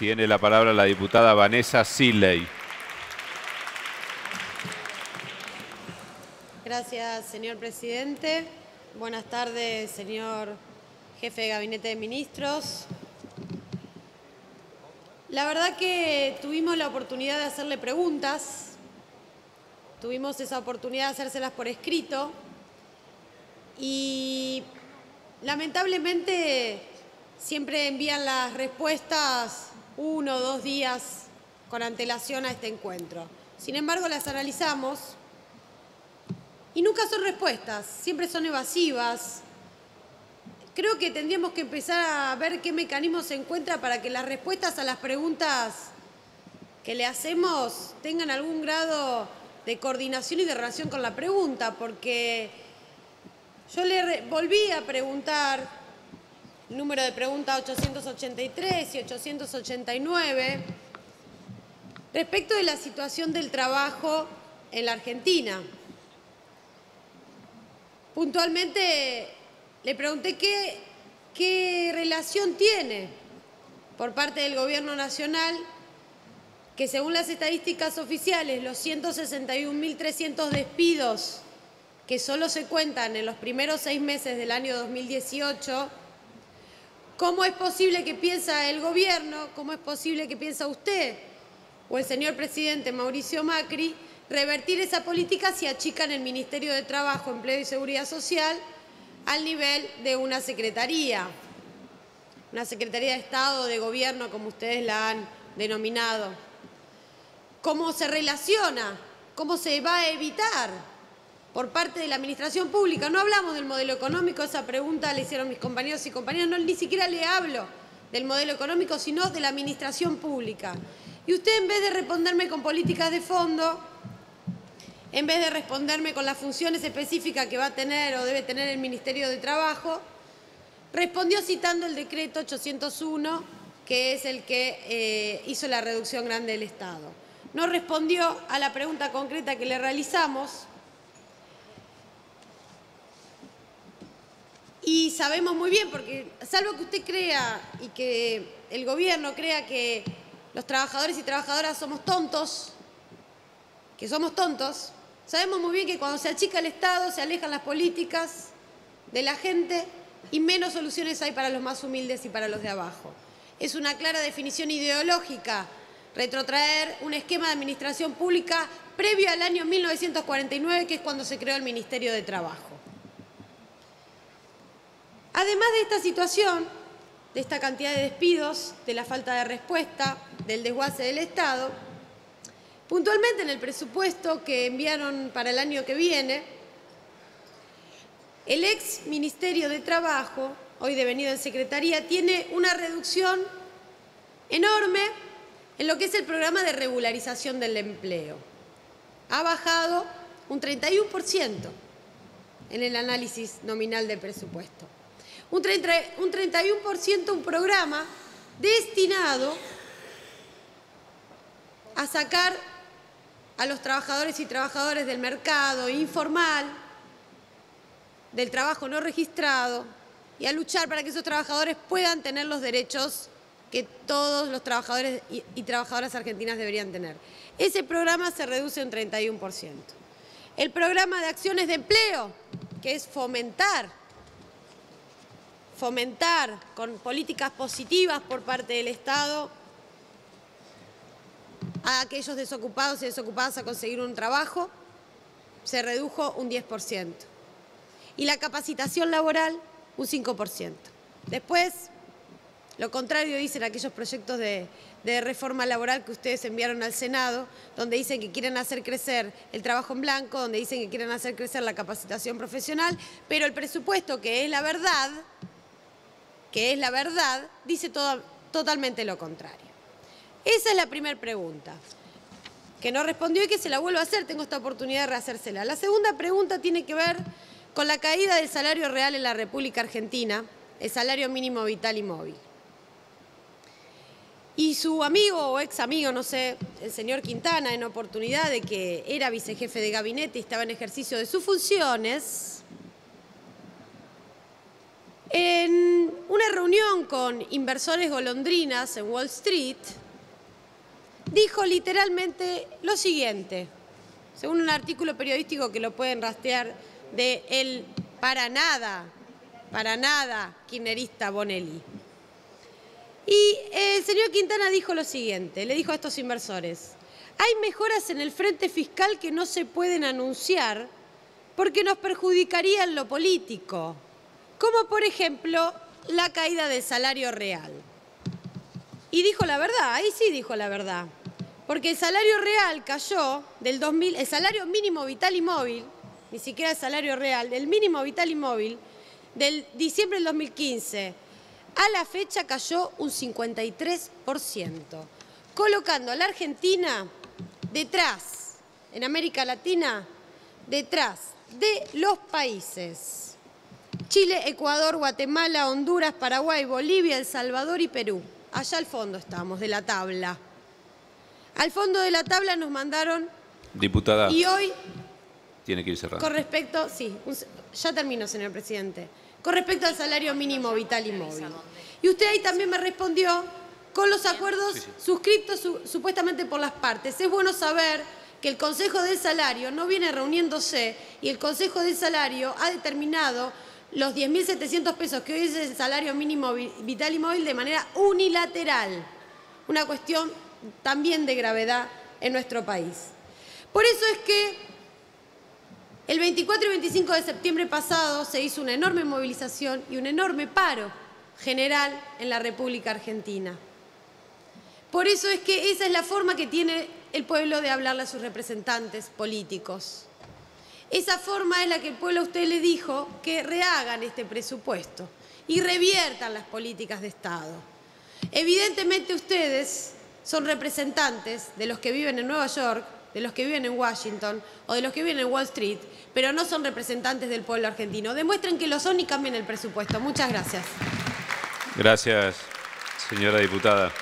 Tiene la palabra la diputada Vanessa Siley. Gracias, señor presidente. Buenas tardes, señor jefe de Gabinete de Ministros. La verdad que tuvimos la oportunidad de hacerle preguntas, tuvimos esa oportunidad de hacérselas por escrito y lamentablemente siempre envían las respuestas uno o dos días con antelación a este encuentro. Sin embargo, las analizamos y nunca son respuestas, siempre son evasivas. Creo que tendríamos que empezar a ver qué mecanismos se encuentra para que las respuestas a las preguntas que le hacemos tengan algún grado de coordinación y de relación con la pregunta, porque yo le volví a preguntar número de pregunta 883 y 889 respecto de la situación del trabajo en la Argentina. Puntualmente le pregunté qué, qué relación tiene por parte del Gobierno Nacional que según las estadísticas oficiales los 161.300 despidos que solo se cuentan en los primeros seis meses del año 2018, ¿cómo es posible que piensa el Gobierno, cómo es posible que piensa usted o el señor presidente Mauricio Macri revertir esa política si achican el Ministerio de Trabajo, Empleo y Seguridad Social al nivel de una secretaría, una Secretaría de Estado, de Gobierno, como ustedes la han denominado. ¿Cómo se relaciona? ¿Cómo se va a evitar por parte de la Administración Pública? No hablamos del modelo económico, esa pregunta le hicieron mis compañeros y compañeras, no, ni siquiera le hablo del modelo económico, sino de la Administración Pública. Y usted en vez de responderme con políticas de fondo, en vez de responderme con las funciones específicas que va a tener o debe tener el Ministerio de Trabajo, respondió citando el decreto 801, que es el que eh, hizo la reducción grande del Estado. No respondió a la pregunta concreta que le realizamos y sabemos muy bien, porque salvo que usted crea y que el gobierno crea que los trabajadores y trabajadoras somos tontos, que somos tontos, Sabemos muy bien que cuando se achica el Estado se alejan las políticas de la gente y menos soluciones hay para los más humildes y para los de abajo. Es una clara definición ideológica retrotraer un esquema de administración pública previo al año 1949, que es cuando se creó el Ministerio de Trabajo. Además de esta situación, de esta cantidad de despidos, de la falta de respuesta, del desguace del Estado, Puntualmente en el presupuesto que enviaron para el año que viene, el ex Ministerio de Trabajo, hoy devenido en Secretaría, tiene una reducción enorme en lo que es el programa de regularización del empleo. Ha bajado un 31% en el análisis nominal del presupuesto. Un, 31% un programa destinado a sacar a los trabajadores y trabajadoras del mercado informal, del trabajo no registrado y a luchar para que esos trabajadores puedan tener los derechos que todos los trabajadores y, trabajadoras argentinas deberían tener. Ese programa se reduce un 31%. El programa de acciones de empleo, que es fomentar, fomentar con políticas positivas por parte del Estado a aquellos desocupados y desocupadas a conseguir un trabajo, se redujo un 10%. Y la capacitación laboral, un 5%. Después, lo contrario dicen aquellos proyectos de, reforma laboral que ustedes enviaron al Senado, donde dicen que quieren hacer crecer el trabajo en blanco, donde dicen que quieren hacer crecer la capacitación profesional, pero el presupuesto, que es la verdad, que es la verdad, dice todo, totalmente lo contrario. Esa es la primera pregunta, que no respondió y que se la vuelvo a hacer, tengo esta oportunidad de rehacérsela. La segunda pregunta tiene que ver con la caída del salario real en la República Argentina, el salario mínimo vital y móvil. Y su amigo o ex amigo, no sé, el señor Quintana, en oportunidad de que era vicejefe de gabinete y estaba en ejercicio de sus funciones, en una reunión reunión con inversores golondrinas en Wall Street, dijo literalmente lo siguiente, según un artículo periodístico que lo pueden rastrear de el para nada, para nada kirchnerista Bonelli. Y el señor Quintana dijo lo siguiente, le dijo a estos inversores, hay mejoras en el frente fiscal que no se pueden anunciar porque nos perjudicaría en lo político, como por ejemplo la caída del salario real. Y dijo la verdad, ahí sí dijo la verdad, porque el salario real cayó del 2000, el salario mínimo vital y móvil, ni siquiera el salario real, el mínimo vital y móvil, del diciembre del 2015 a la fecha cayó un 53%, colocando a la Argentina detrás, en América Latina, detrás de los países Chile, Ecuador, Guatemala, Honduras, Paraguay, Bolivia, El Salvador y Perú. Allá al fondo estamos, de la tabla. Al fondo de la tabla nos mandaron... Diputada. Y hoy... Tiene que ir cerrando. Con respecto... Sí, ya termino, señor presidente. Con respecto al salario mínimo vital y móvil. Y usted ahí también me respondió con los acuerdos suscritos supuestamente por las partes. Es bueno saber que el Consejo del Salario no viene reuniéndose y el Consejo del Salario ha determinado los 10.700 pesos que hoy es el salario mínimo vital y móvil de manera unilateral. Una cuestión también de gravedad en nuestro país. Por eso es que el 24 y 25 de septiembre pasado se hizo una enorme movilización y un enorme paro general en la República Argentina. Por eso es que esa es la forma que tiene el pueblo de hablarle a sus representantes políticos. Esa forma es la que el pueblo a usted le dijo que rehagan este presupuesto y reviertan las políticas de Estado. Evidentemente ustedes son representantes de los que viven en Nueva York, de los que viven en Washington o de los que viven en Wall Street, pero no son representantes del pueblo argentino. Demuestren que lo son y cambien el presupuesto. Muchas gracias. Gracias, señora diputada.